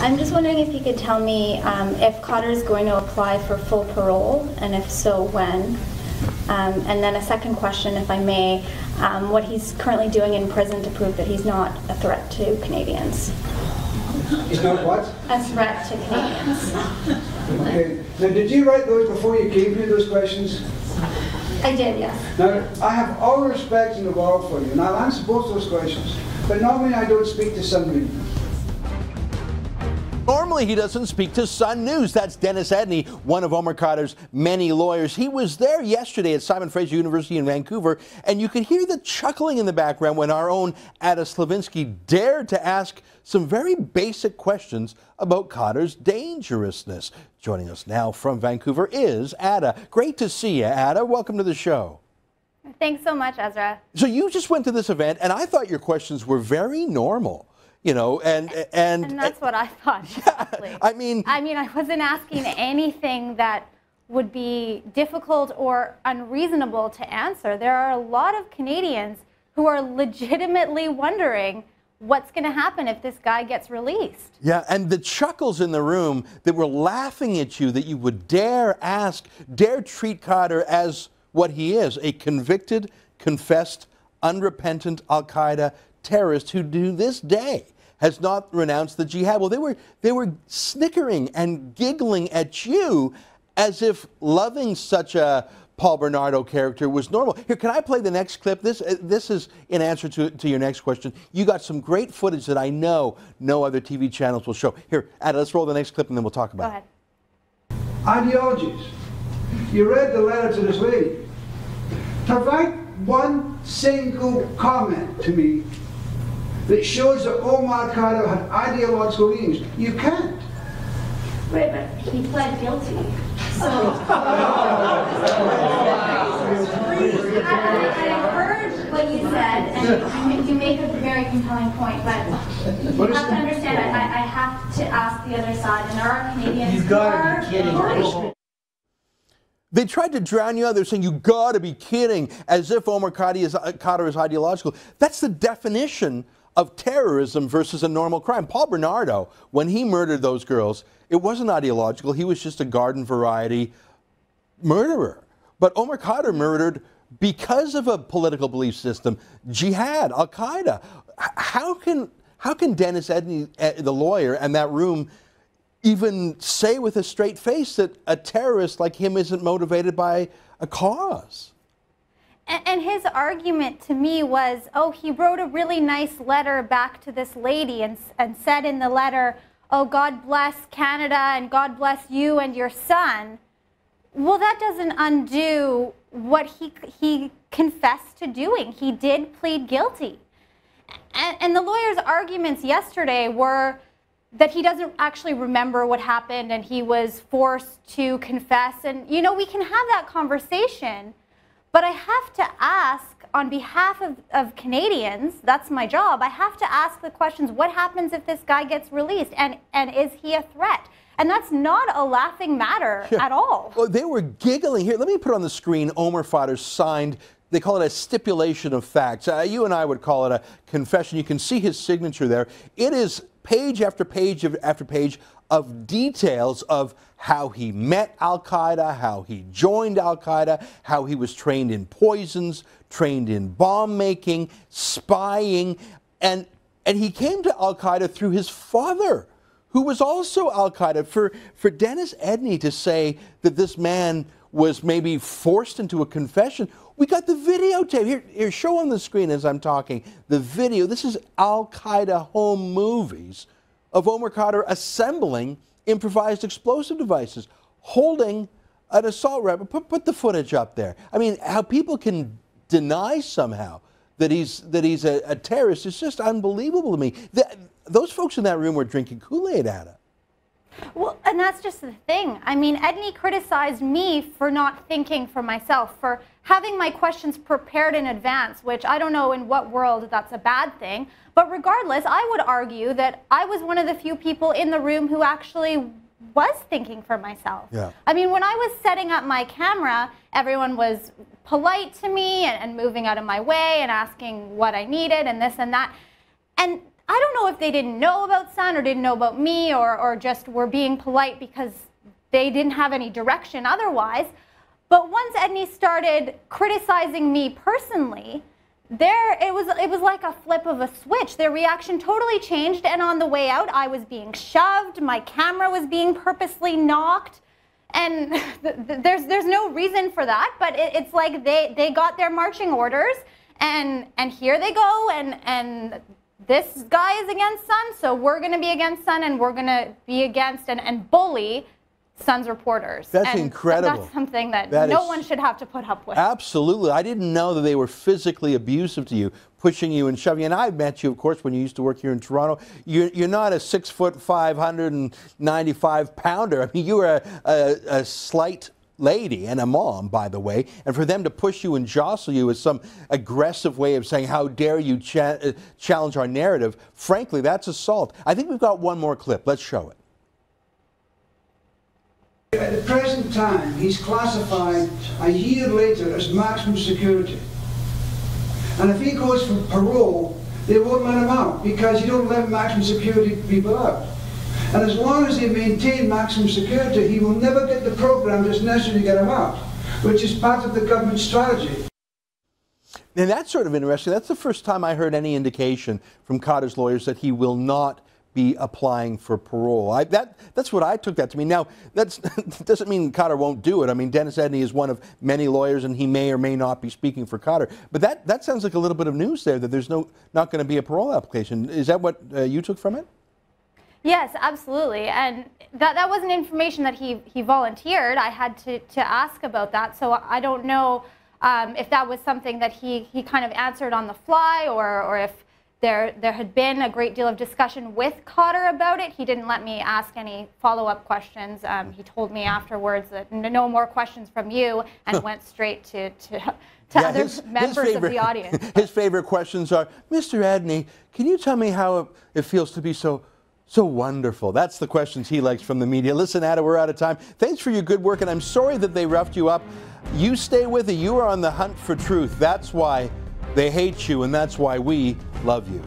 I'm just wondering if you could tell me um, if Khadr is going to apply for full parole, and if so, when. Um, and then a second question, if I may, um, what he's currently doing in prison to prove that he's not a threat to Canadians. He's not what? A threat to Canadians. Okay. Now, did you write those before you came here, those questions? I did, yes. Now, I have all respect in the world for you, and I'll answer both those questions. But normally I don't speak to somebody. Normally, he doesn't speak to Sun News. That's Dennis Edney, one of Omar Khadr's many lawyers. He was there yesterday at Simon Fraser University in Vancouver, and you could hear the chuckling in the background when our own Ada Slivinski dared to ask some very basic questions about Khadr's dangerousness. Joining us now from Vancouver is Ada. Great to see you, Ada. Welcome to the show. Thanks so much, Ezra. So you just went to this event, and I thought your questions were very normal you know, and and and that's what I thought. Exactly. I mean, I mean, I wasn't asking anything that would be difficult or unreasonable to answer. There are a lot of Canadians who are legitimately wondering what's going to happen if this guy gets released. Yeah, and the chuckles in the room that were laughing at you that you would dare ask, dare treat Khadr as what he is, a convicted, confessed, unrepentant Al Qaeda terrorist who to this day has not renounced the jihad. Well, they were, they were snickering and giggling at you as if loving such a Paul Bernardo character was normal. Here, can I play the next clip? This, uh, this is in answer to, to your next question. You got some great footage that I know no other TV channels will show. Here, Ada, let's roll the next clip and then we'll talk about Go ahead. it. Ideologies. You read the letter to this lady. To write one single comment to me that shows that Omar Khadr had ideological leanings. You can't. Right, but he pled guilty. So. Oh. I, I heard what you said, and you, you make a very compelling point, but you have to understand, I, I have to ask the other side, and there are Canadians You who gotta are be kidding. worried. They tried to drown you out. They're saying, you gotta be kidding, as if Omar Khadr is, Khadr is ideological. That's the definition of terrorism versus a normal crime. Paul Bernardo, when he murdered those girls, it wasn't ideological. He was just a garden variety murderer. But Omar Khadr murdered because of a political belief system, jihad, Al Qaeda. How can how can Dennis Edney, eh, the lawyer, and that room even say with a straight face that a terrorist like him isn't motivated by a cause? And his argument to me was, oh, he wrote a really nice letter back to this lady and, and said in the letter, oh, God bless Canada and God bless you and your son. Well, that doesn't undo what he, he confessed to doing. He did plead guilty. And, and the lawyer's arguments yesterday were that he doesn't actually remember what happened and he was forced to confess. And, you know, we can have that conversation. But I have to ask on behalf of, of Canadians, that's my job, I have to ask the questions, what happens if this guy gets released? And, and is he a threat? And that's not a laughing matter yeah. at all. Well, they were giggling here. Let me put on the screen Omar Khadr's signed they call it a stipulation of facts. Uh, you and I would call it a confession. You can see his signature there. It is page after page after page of details of how he met Al Qaeda, how he joined Al Qaeda, how he was trained in poisons, trained in bomb making, spying, and, and he came to Al Qaeda through his father, who was also Al Qaeda. For, for Dennis Edney to say that this man was maybe forced into a confession, we got the videotape. Here, here, show on the screen as I'm talking the video. This is Al Qaeda home movies of Omar Khadr assembling improvised explosive devices, holding an assault rifle. Put, put the footage up there. I mean, how people can deny somehow that he's that he's a, a terrorist is just unbelievable to me. Those folks in that room were drinking Kool-Aid at it. Well, and that's just the thing. I mean, Edney criticized me for not thinking for myself, for having my questions prepared in advance, which I don't know in what world that's a bad thing. But regardless, I would argue that I was one of the few people in the room who actually was thinking for myself. Yeah. I mean, when I was setting up my camera, everyone was polite to me and, and moving out of my way and asking what I needed and this and that. And I don't know if they didn't know about Sun or didn't know about me or, or just were being polite because they didn't have any direction otherwise. But once Edney started criticizing me personally, there it was it was like a flip of a switch their reaction totally changed and on the way out i was being shoved my camera was being purposely knocked and th th there's there's no reason for that but it, it's like they they got their marching orders and and here they go and and this guy is against sun so we're going to be against sun and we're going to be against and, and bully Sun's reporters. That's and incredible. That's something that, That no is- one should have to put up with. Absolutely. I didn't know that they were physically abusive to you, pushing you and shoving you. And I met you, of course, when you used to work here in Toronto. You're, you're not a six foot, 595 pounder. I mean, you were a, a, a slight lady and a mom, by the way. And for them to push you and jostle you is some aggressive way of saying, how dare you cha- uh, challenge our narrative. Frankly, that's assault. I think we've got one more clip. Let's show it. At the present time, he's classified a year later as maximum security. And if he goes for parole, they won't let him out because you don't let maximum security people out. And as long as they maintain maximum security, he will never get the program that's necessary to get him out, which is part of the government strategy. And that's sort of interesting. That's the first time I heard any indication from Khadr's lawyers that he will not be applying for parole. I, that, that's what I took that to mean. Now, that doesn't mean Khadr won't do it. I mean, Dennis Edney is one of many lawyers, and he may or may not be speaking for Khadr. But that, that sounds like a little bit of news there, that there's no, not going to be a parole application. Is that what uh, you took from it? Yes, absolutely. And that, that wasn't information that he, he volunteered. I had to, to ask about that. So I don't know um, if that was something that he, he kind of answered on the fly or, or if there, there had been a great deal of discussion with Khadr about it. He didn't let me ask any follow-up questions. Um, he told me afterwards that no more questions from you and went straight to, to, to Yeah, other his- his members of the audience. His favorite questions are, Mr. Edney, can you tell me how it feels to be so so wonderful? That's the questions he likes from the media. Listen, Ada, we're out of time. Thanks for your good work, and I'm sorry that they roughed you up. You stay with it. You are on the hunt for truth. That's why they hate you, and that's why we love you.